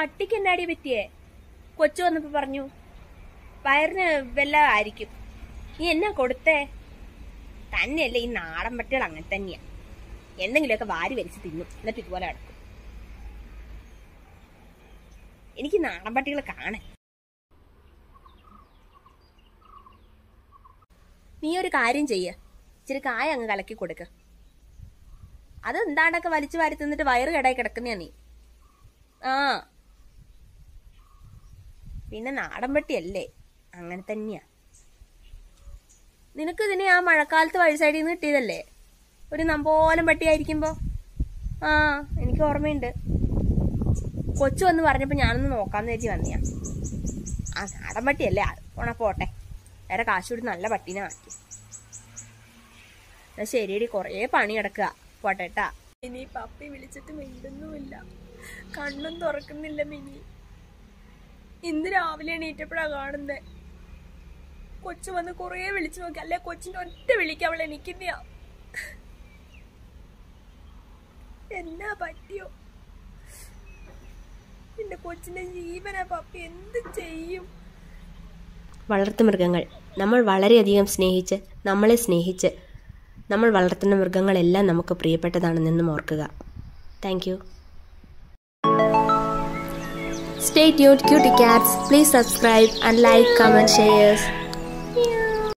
പട്ടിക്ക് എന്നാടി പറ്റിയേ? കൊച്ചു വന്നപ്പോ പറഞ്ഞു വയറിന് വല്ല ആയിരിക്കും. നീ എന്നാ കൊടുത്തേ? തന്നെയല്ലേ ഈ നാടൻ പട്ടികൾ അങ്ങനെ തന്നെയാ. എന്തെങ്കിലുമൊക്കെ വാരി വലിച്ച് തിന്നും. എന്നിട്ട് ഇതുപോലെ കിടക്കും എനിക്ക് നാടൻ പട്ടികളെ കാണാൻ. നീ ഒരു കാര്യം ചെയ്യ. ഇച്ചിരി കായ അങ്ങ് കലക്കി കൊടുക്ക. അത് എന്താണ്ടൊക്കെ വലിച്ചു വാരി തിന്നിട്ട് വയറ് കടയിൽ കിടക്കുന്നയാ നീ. ആ പിന്നെ നാടൻ പട്ടിയല്ലേ? അങ്ങനെ തന്നെയാ. നിനക്ക് ഇതിനെ ആ മഴക്കാലത്ത് വഴി സൈഡിൽ നിന്ന് കിട്ടിയതല്ലേ? ഒരു നമ്പോലം പട്ടിയായിരിക്കുമ്പോ? ആ എനിക്ക് ഓർമ്മയുണ്ട്. കൊച്ചു വന്ന് പറഞ്ഞപ്പോ ഞാനൊന്ന് നോക്കാന്ന് വെച്ച് വന്നിയാ. ആ നാടൻ പട്ടിയല്ലേ? പോണ പോട്ടെ. വേറെ കാശ് കൊടുത്ത് നല്ല പട്ടീനെ ആക്കി എന്നാ ശരിയടി കൊറേ പണി കിടക്കുക പോട്ടെട്ടാ ഇനി പപ്പി വിളിച്ചിട്ട് മിണ്ടുന്നുമില്ല. കണ്ണും തുറക്കുന്നില്ല മിനി. ഇന്ന് രാവിലെ എണീറ്റപ്പോഴാ കാണുന്നത് കൊച്ചു വന്ന് കുറേ വിളിച്ചു നോക്കി. അല്ലെ കൊച്ചിന്റെ ഒറ്റ വിളിക്ക് അവൾ എണീക്കുന്നയാ. എന്നാ പറ്റിയോ? എന്റെ കൊച്ചിന്റെ ജീവനാ പപ്പി എന്ത് ചെയ്യും? വളർത്തുമൃഗങ്ങൾ നമ്മൾ വളരെയധികം സ്നേഹിച്ച് നമ്മളെ സ്നേഹിച്ച് നമ്മൾ വളർത്തുന്ന മൃഗങ്ങളെല്ലാം നമുക്ക് പ്രിയപ്പെട്ടതാണെന്നും ഓർക്കുക. Thank Stay tuned, cutie cats. Please subscribe and like, comment, share.